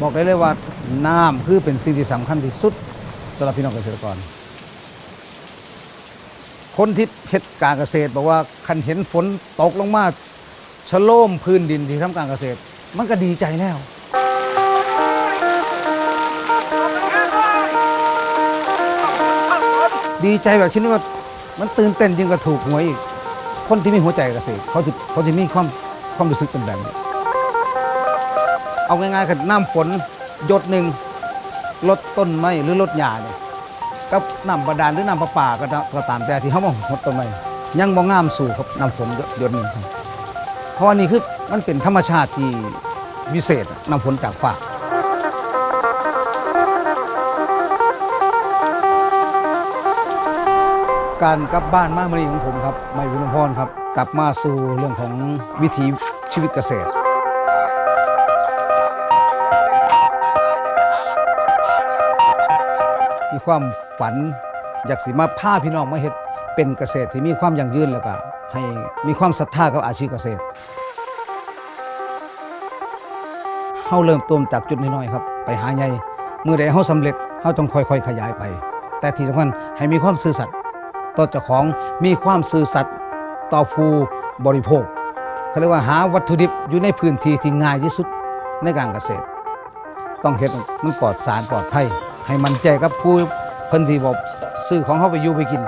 บอกได้เลยว่าน้ำคือเป็นสิ่งที่สำคัญที่สุดสำหรับพี่น้องเกษตรกร คนที่เฮ็ดการเกษตร บอกว่าคันเห็นฝนตกลงมาชะโลมพื้นดินที่ทำการเกษตร มันก็ดีใจแล้วดีใจแบบชนิดว่ามันตื่นเต้นยิ่งกว่าถูกหวยอีก คนที่มีหัวใจเกษตรเขาจะเขาจะมีความความรู้สึกเป็นแบบนี้ เอาง่ายๆคือน้ำฝนหยดหนึ่งลดต้นไม้หรือลดหญ้าเนี่ยกับน้ำบาดาลหรือน้ำประปาก็ก็ตามแต่ที่เขามาหดต้นไม้ยังบ่งงามสู่ครับน้ำฝนหยดหนึ่งเพราะว่านี่คือมันเป็นธรรมชาติที่วิเศษน้ำฝนจากฟ้าการกลับบ้านมาเมื่อนี้ของผมครับ ไม่วินพรครับ กลับมาสู่เรื่องของวิถีชีวิตเกษตร มีความฝัน อยากสิมาพาพี่น้องมาเฮ็ดเป็นเกษตรที่มีความยั่งยืนแล้วก็ให้มีความศรัทธากับอาชีพเกษตรเฮาเริ่มต้นจากจุดน้อยๆครับ ไปหาใหญ่เมื่อใดเฮาสำเร็จเฮาต้องค่อยๆ ขยายไป แต่ที่สำคัญให้มีความซื่อสัตย์ต่อเจ้าของมีความซื่อสัตย์ต่อผู้บริโภคเขาเรียกว่าหาวัตถุดิบอยู่ในพื้นที่ที่ง่ายที่สุดในการเกษตร ต้องเฮ็ดมันปลอดสารปลอดภัย ให้มันใจกับผู้เพิ่นที่บอกซื้อของเขาไปอยู่ไปกิน